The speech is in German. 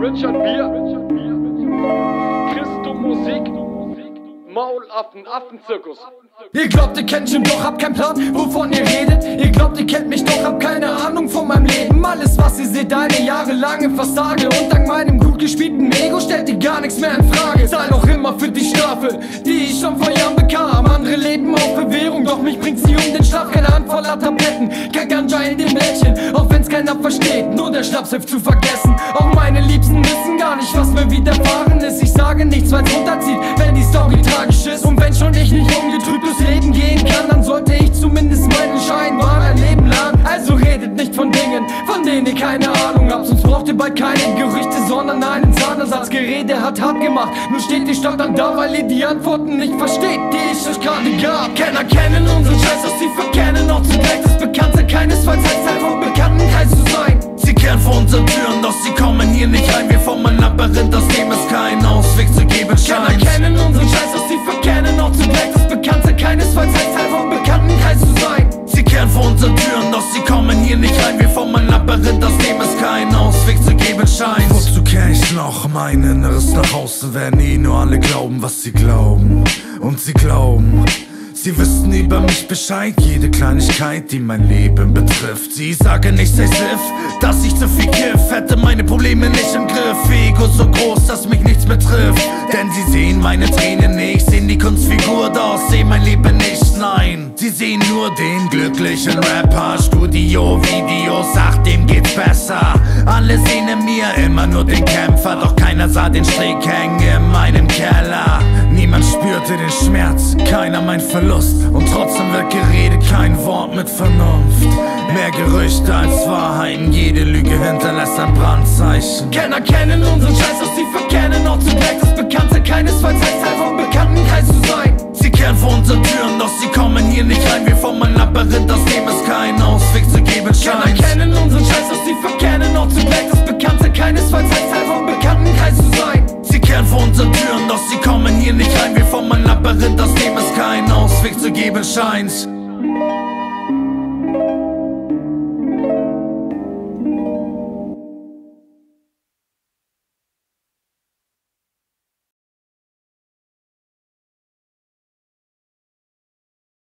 Richard Bier, Christo Musik, Maulaffen, Affenzirkus. Ihr glaubt, ihr kennt schon, doch hab keinen Plan, wovon ihr redet. Ihr glaubt, ihr kennt mich, doch hab keine Ahnung von meinem Leben. Alles, was ihr seht, eine jahrelange Fassade. Und dank meinem gut gespielten Ego stellt ihr gar nichts mehr in Frage. Zahl auch immer für die Strafe, die ich schon vor Jahren bekam. Andere leben auf Bewährung, doch mich bringt sie um den Schlaf. Keine Handvoll Tabletten, kein Ganja in dem Blättchen. Keiner versteht, nur der Schnaps hilft zu vergessen. Auch meine Liebsten wissen gar nicht, was mir widerfahren ist. Ich sage nichts, weil's runterzieht, wenn die Story tragisch ist. Und wenn schon ich nicht ungetrübt Leben gehen kann, dann sollte ich zumindest meinen Schein wahren ein Leben lang. Also redet nicht von Dingen, von denen ihr keine Ahnung habt. Sonst braucht ihr bald keine Gerüchte, sondern einen Zahnersatz. Gerede hat hart gemacht, nur steht ihr stottern da, weil ihr die Antworten nicht versteht, die ich euch gerade gab. Kenner kennen unseren Scheiß, doch sie verkennen kehren vor unseren Türen, doch sie kommen hier nicht rein. Wir formen Labyrinth, aus dem es keinen Ausweg zu geben scheint. kennen unseren Scheiß, doch sie verkennen auch zugleich das Bekannte. Keinesfalls heißt Teil vom Bekanntenkreis zu sein. Sie kehren vor unseren Türen, doch sie kommen hier nicht rein. Wir formen Labyrinth, aus dem es keinen Ausweg zu geben scheint. Wozu kehr ich noch mein Inneres nach außen, wenn eh nur alle glauben, was sie glauben. Und sie glauben. Sie wüssten über mich Bescheid, jede Kleinigkeit, die mein Leben betrifft. Sie sagen, ich sei Siff, dass ich zu viel kiff, hätte meine Probleme nicht im Griff. Ego so groß, dass mich nichts betrifft. Denn sie sehen meine Tränen nicht, sehen die Kunstfigur, doch sehen mein Leben nicht, nein. Sie sehen nur den glücklichen Rapper, Studio-Videos, ach, dem geht's besser. Alle sehen in mir immer nur den Kämpfer, doch keiner sah den Strick hängen in meinem mein Verlust. Und trotzdem wird geredet, kein Wort mit Vernunft. Mehr Gerüchte als Wahrheiten, jede Lüge hinterlässt ein Brandzeichen. Kenner kennen unseren Scheiß, doch sie verkennen auch zugleich das Bekannte. Keinesfalls heißt Teil vom geben scheint.